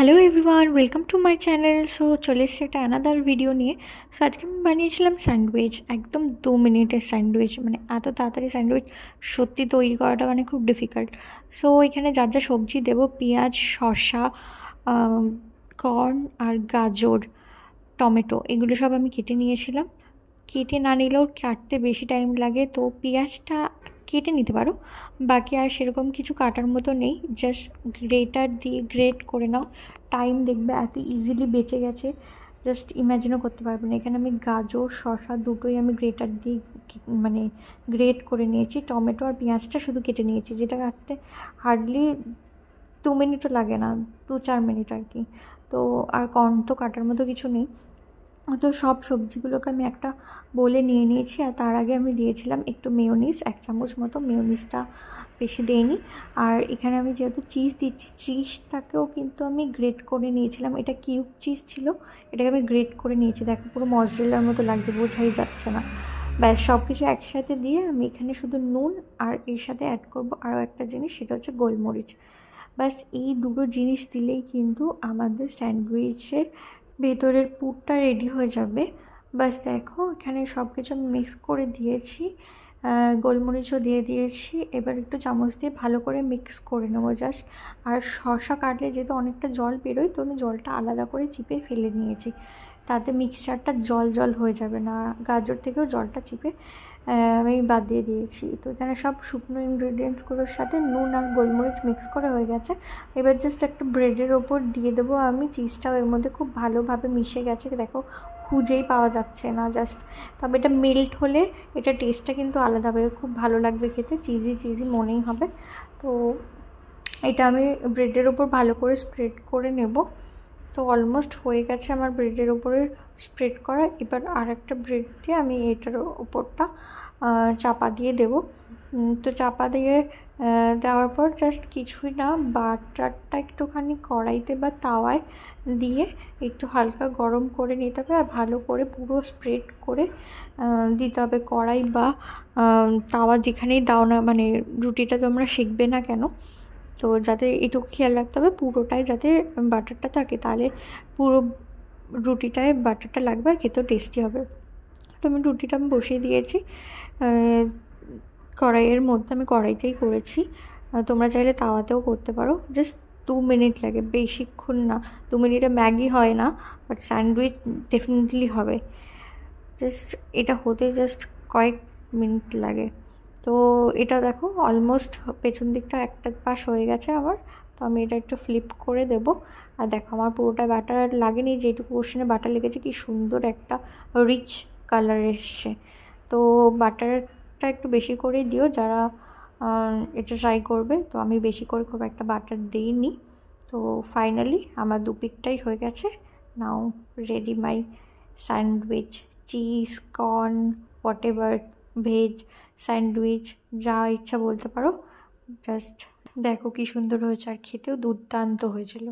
Hello everyone welcome to my channel so চলে এসছে একটা অ্যানাদার ভিডিও নিয়ে। সো আজকে আমি বানিয়েছিলাম স্যান্ডউইচ একদম দু মিনিটের স্যান্ডউইচ মানে এত তাড়াতাড়ি স্যান্ডউইচ সত্যি তৈরি করাটা মানে খুব ডিফিকাল্ট সো এখানে যার যা সবজি দেবো, পেঁয়াজ, শসা কর্ন আর গাজর, টমেটো, এগুলো সব আমি কেটে নিয়েছিলাম। কেটে না নিলেও কাটতে বেশি টাইম লাগে। তো পেঁয়াজটা কেটে নিতে পারো। বাকি আর সেরকম কিছু কাটার মতো নেই। জাস্ট গ্রেটার দিয়ে গ্রেট করে নাও। টাইম দেখবে এত ইজিলি বেঁচে গেছে। জাস্ট ইম্যাজিনও করতে পারবে না। এখানে আমি গাজর, শসা দুটোই আমি গ্রেটার দিয়ে মানে গ্রেট করে নিয়েছি। টমেটো আর পেঁয়াজটা শুধু কেটে নিয়েছি, যেটা কাটতে হার্ডলি দু মিনিটও লাগে না দু চার মিনিট আর কি। তো আর কর্ন তো কাটার মতো কিছু নেই। তো সব সবজিগুলোকে আমি একটা বলে নিয়ে নিয়েছি আর তার আগে আমি দিয়েছিলাম একটু মেয়োনিস, এক চামচ মতো মেয়োনিসটা বেশি দেয়নি আর এখানে আমি যেহেতু চিজ দিচ্ছি চিজটাকেও কিন্তু আমি গ্রেট করে নিয়েছিলাম। এটা কিউব চিজ ছিল, এটাকে আমি গ্রেট করে নিয়েছি। দেখো পুরো মজরেলার মতো লাগছে, বোঝাই যাচ্ছে না। ব্যাস সব কিছু একসাথে দিয়ে আমি এখানে শুধু নুন আর এর সাথে অ্যাড করব আরও একটা জিনিস, সেটা হচ্ছে গোলমরিচ। ব্যাস, এই দুটো জিনিস দিলেই কিন্তু আমাদের স্যান্ডউইচের ভেতরের পুরটা রেডি হয়ে যাবে। বাস দেখো এখানে সব কিছু আমি মিক্স করে দিয়েছি। গোলমরিচও দিয়ে দিয়েছি। এবার একটু চামচ দিয়ে ভালো করে মিক্স করে নেব জাস্ট আর শশা কাটলে যেহেতু অনেকটা জল বেরোয়, তো আমি জলটা আলাদা করে চিপে ফেলে নিয়েছি। তাতে মিক্সচারটা জল জল হয়ে যাবে না। গাজর থেকেও জলটা চিপে আমি বাদ দিয়ে দিয়েছি। তো এখানে সব শুকনো ইনগ্রিডিয়েন্টসগুলোর সাথে নুন আর গোলমরিচ মিক্স করে হয়ে গেছে। এবার জাস্ট একটা ব্রেডের ওপর দিয়ে দেবো আমি। চিজটাও এর মধ্যে খুব ভালোভাবে মিশে গেছে। দেখো খুঁজেই পাওয়া যাচ্ছে না জাস্ট তবে এটা মেল্ট হলে এটা টেস্টটা কিন্তু আলাদা হবে, খুব ভালো লাগবে খেতে চিজি চিজি মনেই হবে। তো এটা আমি ব্রেডের ওপর ভালো করে স্প্রেড করে নেব। তো অলমোস্ট হয়ে গেছে আমার ব্রেডের ওপরে স্প্রেড করা, এবার আর একটা ব্রেড দিয়ে আমি এটার ওপরটা চাপা দিয়ে দেব। তো চাপা দিয়ে দেওয়ার পর জাস্ট কিছুই না, বাটারটা একটুখানি কড়াইতে বা তাওয়ায় দিয়ে একটু হালকা গরম করে নিতে হবে আর ভালো করে পুরো স্প্রেড করে দিতে হবে কড়াই বা তাওয়া যেখানেই দাও না মানে রুটিটা তোমরা শিখবে না কেন? তো যাতে এটুকু খেয়াল রাখতে হবে পুরোটাই যাতে বাটারটা থাকে, তাহলে পুরো রুটিটায় বাটারটা লাগবে আর খেতেও টেস্টি হবে। তো আমি রুটিটা আমি বসিয়ে দিয়েছি কড়াইয়ের মধ্যে আমি কড়াইতেই করেছি। তোমরা চাইলে তাওয়াতেও করতে পারো। জাস্ট দু মিনিট লাগে, বেশিক্ষণ না। দু মিনিটে ম্যাগি হয় না বাট স্যান্ডউইচ ডেফিনেটলি হবে। জাস্ট এটা হতে জাস্ট কয়েক মিনিট লাগে। তো এটা দেখো অলমোস্ট পেছন দিকটা একটা পাশ হয়ে গেছে আমার। তো আমি এটা একটু ফ্লিপ করে দেব। আর দেখো, আমার পুরোটা বাটার লাগেনি, যেটুকু কোশ্চেনে বাটার লেগেছে, কি সুন্দর একটা রিচ কালার এসছে। তো বাটারটা একটু বেশি করেই দিও, যারা এটা ট্রাই করবে। তো আমি বেশি করে খুব একটা বাটার দিইনি। তো ফাইনালি আমার দু পিঠটাই হয়ে গেছে। Now ready my sandwich cheese corn whatever veg sandwich যা ইচ্ছা বলতে পারো। জাস্ট দেখো কি সুন্দর হয়েছে। আর খেতেও দুর্দান্ত হয়েছিল।